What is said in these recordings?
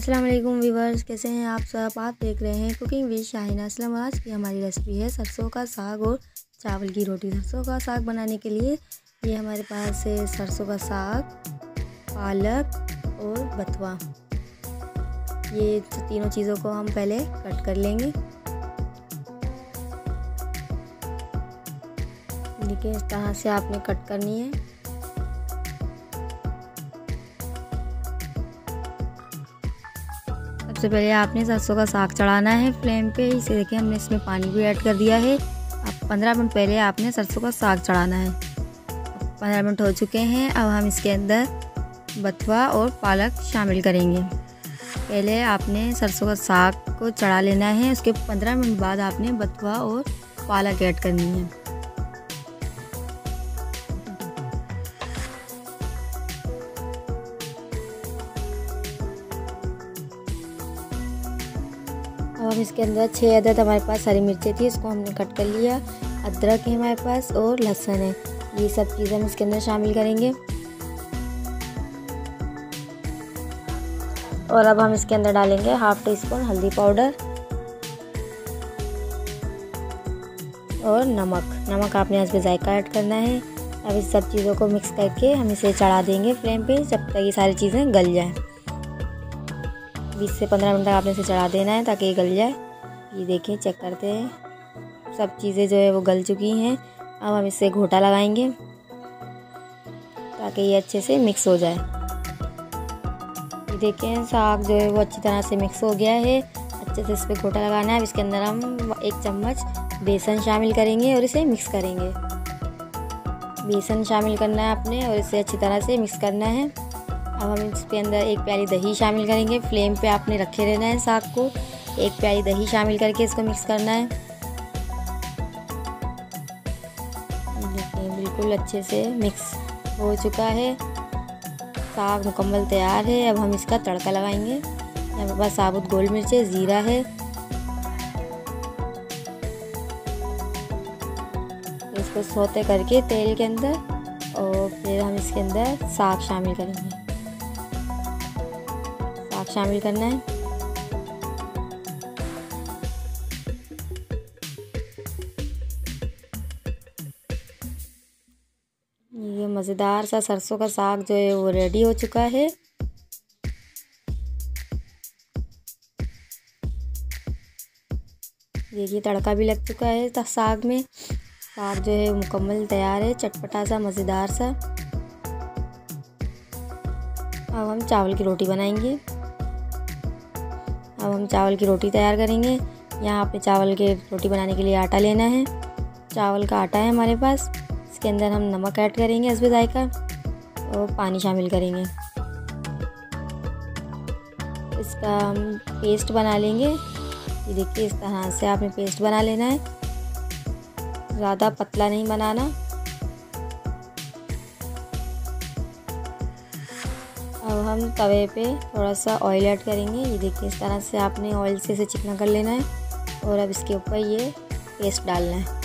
अस्सलाम वालेकुम वीवर्स कैसे हैं आप सब? आप देख रहे हैं कुकिंग विद शाहिना। असलम आज की हमारी रेसिपी है सरसों का साग और चावल की रोटी। सरसों का साग बनाने के लिए ये हमारे पास है सरसों का साग, पालक और बथुआ। ये तीनों चीज़ों को हम पहले कट कर लेंगे। देखिए, इस तरह से आपने कट करनी है। सबसे पहले आपने सरसों का साग चढ़ाना है फ्लेम पे। इसे देखिए, हमने इसमें पानी भी ऐड कर दिया है। अब पंद्रह मिनट पहले आपने सरसों का साग चढ़ाना है। पंद्रह मिनट हो चुके हैं। अब हम इसके अंदर बथुआ और पालक शामिल करेंगे। पहले आपने सरसों का साग को चढ़ा लेना है। उसके पंद्रह मिनट बाद आपने बथुआ और पालक ऐड करनी है। अब हम इसके अंदर छः अदद हमारे पास, हरी मिर्चें थी, इसको हमने कट कर लिया। अदरक है हमारे पास और लहसुन है। ये सब चीज़ें हम इसके अंदर शामिल करेंगे। और अब हम इसके अंदर डालेंगे हाफ़ टी स्पून हल्दी पाउडर और नमक। नमक आपने आज पे जायका ऐड करना है। अब इस सब चीज़ों को मिक्स करके हम इसे चढ़ा देंगे फ्लेम पे जब तक ये सारी चीज़ें गल जाएँ। बीस से पंद्रह मिनट तक आपने इसे चढ़ा देना है ताकि ये गल जाए। ये देखिए चेक करते हैं। सब चीज़ें जो है वो गल चुकी हैं। अब हम इसे घोटा लगाएँगे ताकि ये अच्छे से मिक्स हो जाए। ये देखें साग जो है वो अच्छी तरह से मिक्स हो गया है। अच्छे से इस पर घोटा लगाना है। अब इसके अंदर हम एक चम्मच बेसन शामिल करेंगे और इसे मिक्स करेंगे। बेसन शामिल करना है आपने और इसे अच्छी तरह से मिक्स करना है। अब हम इसके अंदर एक प्याली दही शामिल करेंगे। फ्लेम पे आपने रखे रहना है साग को। एक प्याली दही शामिल करके इसको मिक्स करना है। देखिए, बिल्कुल अच्छे से मिक्स हो चुका है। साग मुकम्मल तैयार है। अब हम इसका तड़का लगाएँगे। यहाँ पास साबुत गोल है, ज़ीरा है। इसको सोते करके तेल के अंदर और फिर हम इसके अंदर साग शामिल करेंगे। शामिल करना है। ये मज़ेदार सा सरसों का साग जो है वो रेडी हो चुका है। देखिए तड़का भी लग चुका है साग में। साग जो है मुकम्मल तैयार है, चटपटा सा, मज़ेदार सा। अब हम चावल की रोटी बनाएँगे। अब हम चावल की रोटी तैयार करेंगे। यहाँ पे चावल के रोटी बनाने के लिए आटा लेना है। चावल का आटा है हमारे पास। इसके अंदर हम नमक ऐड करेंगे इसमें जायका और पानी शामिल करेंगे। इसका हम पेस्ट बना लेंगे। ये देखिए, इस तरह से आपने पेस्ट बना लेना है। ज़्यादा पतला नहीं बनाना। हम तवे पे थोड़ा सा ऑयल ऐड करेंगे। ये देखिए, इस तरह से आपने ऑयल से इसे चिकना कर लेना है और अब इसके ऊपर ये पेस्ट डालना है।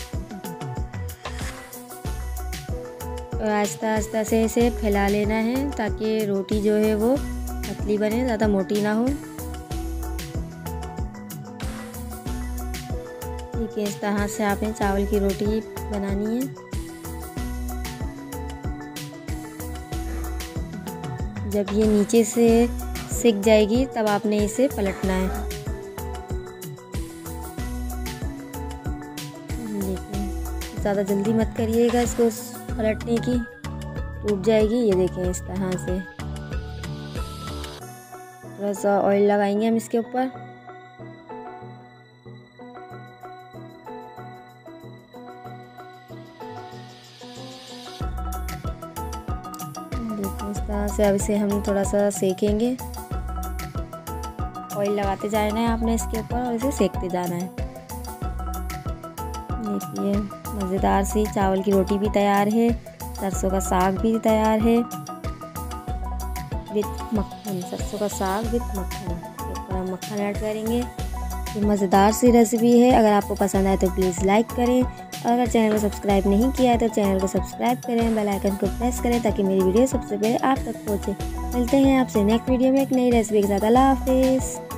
और आहिस्ता आस्ता से इसे फैला लेना है ताकि रोटी जो है वो पतली बने, ज़्यादा मोटी ना हो। ठीक है, इस तरह से आपने चावल की रोटी बनानी है। जब ये नीचे से सिक जाएगी, तब आपने इसे पलटना है। देखिए, ज़्यादा जल्दी मत करिएगा इसको पलटने की। टूट जाएगी, ये देखें इस तरह से। थोड़ा सा ऑयल लगाएँगे हम इसके ऊपर। इस तरह से अब इसे हम थोड़ा सा सेकेंगे। ऑयल लगाते जाना है आपने इसके ऊपर और इसे सेकते जाना है। देखिए, मज़ेदार सी चावल की रोटी भी तैयार है, सरसों का साग भी तैयार है। विथ मक्खन, सरसों का साग विथ मक्खन। ऊपर हम मक्खन ऐड करेंगे। ये मज़ेदार सी रेसिपी है, अगर आपको पसंद आए तो प्लीज़ लाइक करें। और अगर चैनल को सब्सक्राइब नहीं किया है तो चैनल को सब्सक्राइब करें, बेल आइकन को प्रेस करें, ताकि मेरी वीडियो सबसे पहले आप तक पहुँचे। मिलते हैं आपसे नेक्स्ट वीडियो में एक नई रेसिपी के साथ। अल्लाह हाफिज़।